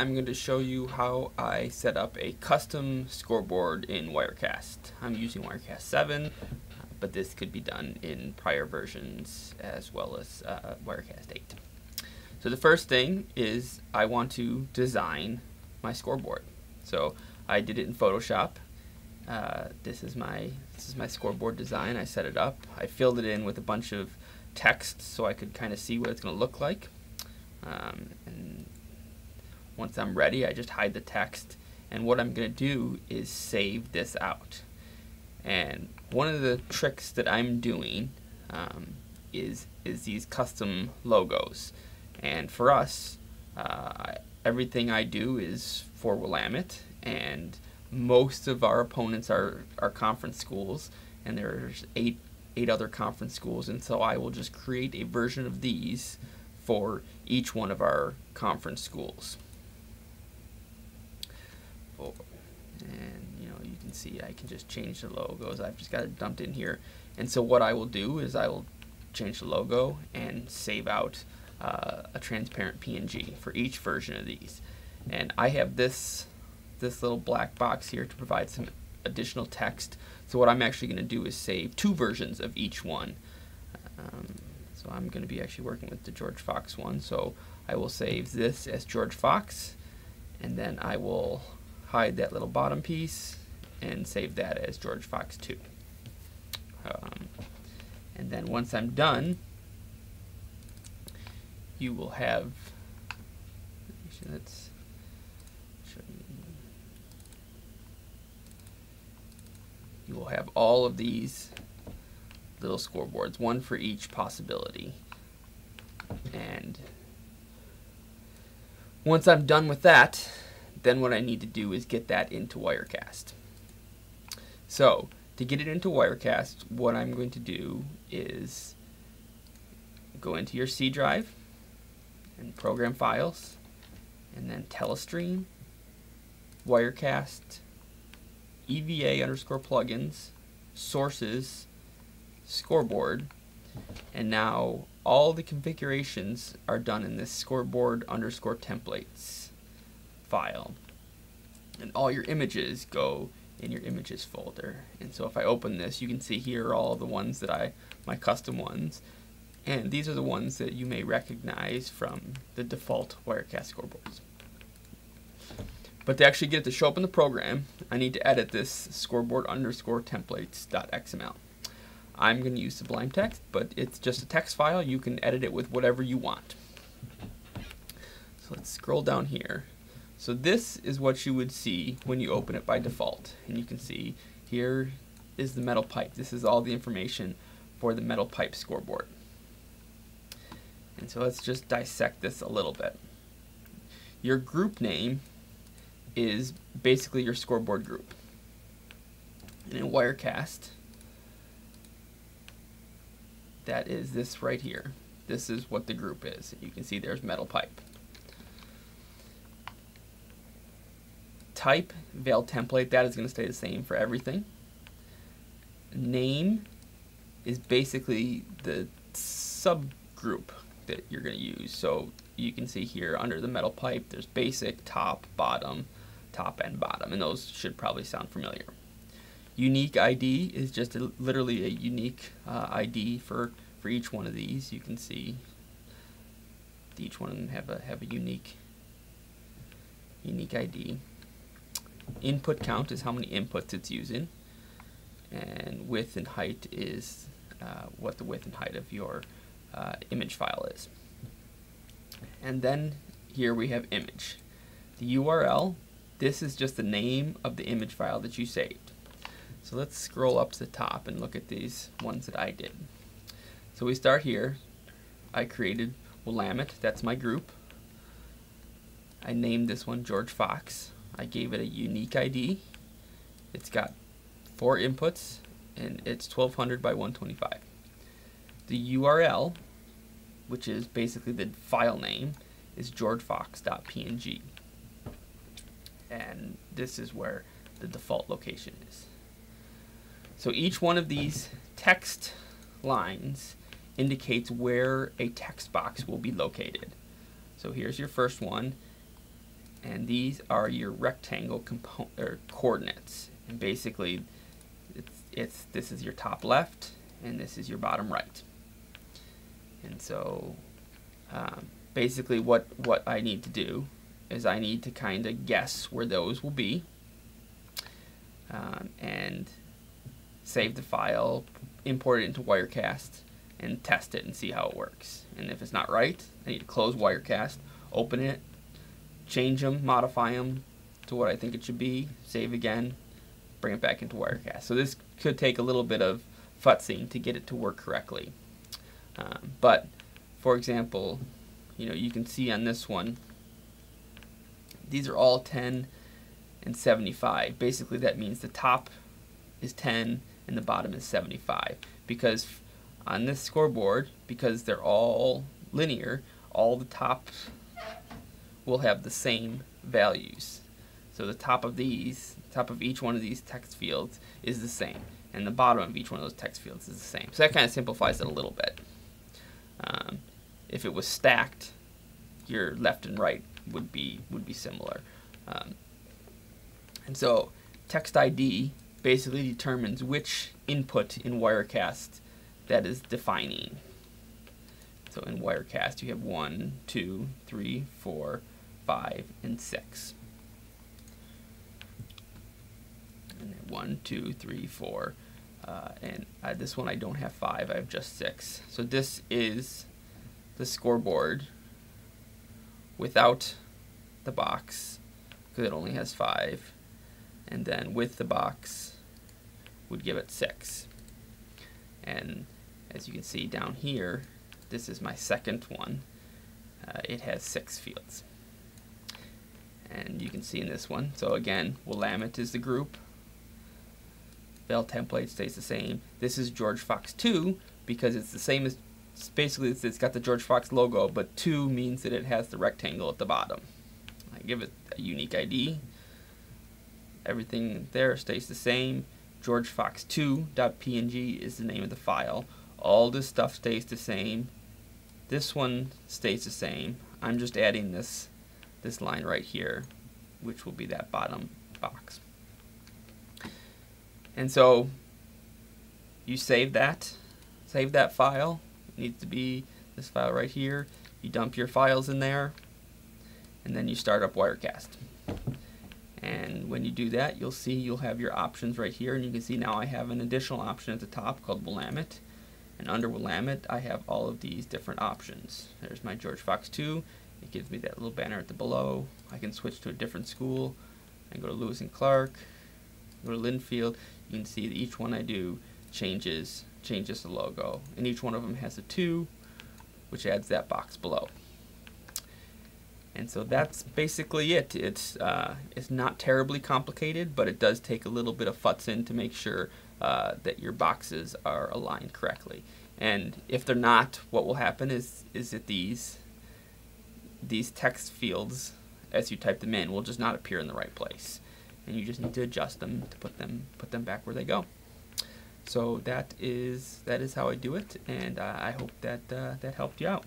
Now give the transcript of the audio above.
I'm going to show you how I set up a custom scoreboard in Wirecast. I'm using Wirecast 7, but this could be done in prior versions as well as uh, Wirecast 8. So the first thing is I want to design my scoreboard. So I did it in Photoshop. Uh, this is my this is my scoreboard design. I set it up. I filled it in with a bunch of text so I could kind of see what it's going to look like. Um, and once I'm ready, I just hide the text. And what I'm going to do is save this out. And one of the tricks that I'm doing um, is is these custom logos. And for us, uh, everything I do is for Willamette, and most of our opponents are, are conference schools, and there's eight eight other conference schools, and so I will just create a version of these for each one of our conference schools. And you know you can see I can just change the logos. I've just got it dumped in here, and so what I will do is I will change the logo and save out uh, a transparent PNG for each version of these. And I have this this little black box here to provide some additional text. So what I'm actually going to do is save two versions of each one. Um, so I'm going to be actually working with the George Fox one. So I will save this as George Fox, and then I will hide that little bottom piece and save that as George Fox 2. Um, and then once I'm done, you will have, let's show you, you will have all of these little scoreboards, one for each possibility. And once I'm done with that, then what I need to do is get that into Wirecast. So, to get it into Wirecast, what I'm going to do is go into your C drive and program files, and then Telestream, Wirecast, EVA underscore plugins, sources, scoreboard, and now all the configurations are done in this scoreboard underscore templates file. And all your images go in your images folder. And so if I open this, you can see here all the ones that I, my custom ones. And these are the ones that you may recognize from the default Wirecast scoreboards. But to actually get it to show up in the program, I need to edit this scoreboard underscore templates.xml. I'm going to use Sublime Text, but it's just a text file. You can edit it with whatever you want. So let's scroll down here. So this is what you would see when you open it by default. And you can see here is the metal pipe. This is all the information for the metal pipe scoreboard. And so let's just dissect this a little bit. Your group name is basically your scoreboard group. And in Wirecast, that is this right here. This is what the group is. You can see there's metal pipe. Type, veil template, that is going to stay the same for everything. Name is basically the subgroup that you're going to use. So you can see here under the metal pipe, there's basic, top, bottom, top, and bottom, and those should probably sound familiar. Unique ID is just a, literally a unique uh, ID for, for each one of these. You can see each one of them have a have a unique unique ID. Input count is how many inputs it's using, and width and height is uh, what the width and height of your uh, image file is. And then here we have image. The URL, this is just the name of the image file that you saved. So let's scroll up to the top and look at these ones that I did. So we start here. I created Willamette, that's my group. I named this one George Fox. I gave it a unique ID. It's got four inputs and it's 1200 by 125. The URL, which is basically the file name, is georgefox.png. And this is where the default location is. So each one of these text lines indicates where a text box will be located. So here's your first one, and these are your rectangle coordinates. And basically, it's, it's this is your top left, and this is your bottom right. And so, um, basically, what what I need to do is I need to kind of guess where those will be, um, and save the file, import it into Wirecast, and test it and see how it works. And if it's not right, I need to close Wirecast, open it, change them, modify them to what I think it should be, save again, bring it back into Wirecast. So this could take a little bit of futzing to get it to work correctly. Um, but, for example, you know, you can see on this one, these are all 10 and 75. Basically, that means the top is 10 and the bottom is 75. Because on this scoreboard, because they're all linear, all the tops will have the same values. So the top of these, top of each one of these text fields is the same, and the bottom of each one of those text fields is the same. So that kind of simplifies it a little bit. Um, if it was stacked, your left and right would be would be similar. Um, and so text ID basically determines which input in Wirecast that is defining. So in Wirecast, you have one, two, three, four, five, and six. And one, two, three, four, uh, and uh, this one I don't have five. I have just six. So this is the scoreboard without the box because it only has five, and then with the box would give it six. And as you can see down here, this is my second one. Uh, it has six fields. And you can see in this one, so again, Willamette is the group. Bell template stays the same. This is George Fox 2 because it's the same as, basically it's, it's got the George Fox logo, but 2 means that it has the rectangle at the bottom. I give it a unique ID. Everything there stays the same. GeorgeFox2.png is the name of the file. All this stuff stays the same. This one stays the same. I'm just adding this this line right here, which will be that bottom box. And so you save that, save that file. It needs to be this file right here. You dump your files in there, and then you start up Wirecast. And when you do that, you'll see you'll have your options right here, and you can see now I have an additional option at the top called Willamette. And under Willamette, I have all of these different options. There's my George Fox 2. It gives me that little banner at the below. I can switch to a different school. Can go to Lewis and Clark, go to Linfield. You can see that each one I do changes changes the logo. And each one of them has a 2, which adds that box below. And so that's basically it. It's uh, it's not terribly complicated, but it does take a little bit of futzing to make sure uh, that your boxes are aligned correctly. And if they're not, what will happen is is that these these text fields, as you type them in, will just not appear in the right place, and you just need to adjust them to put them put them back where they go. So that is that is how I do it, and uh, I hope that uh, that helped you out.